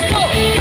go!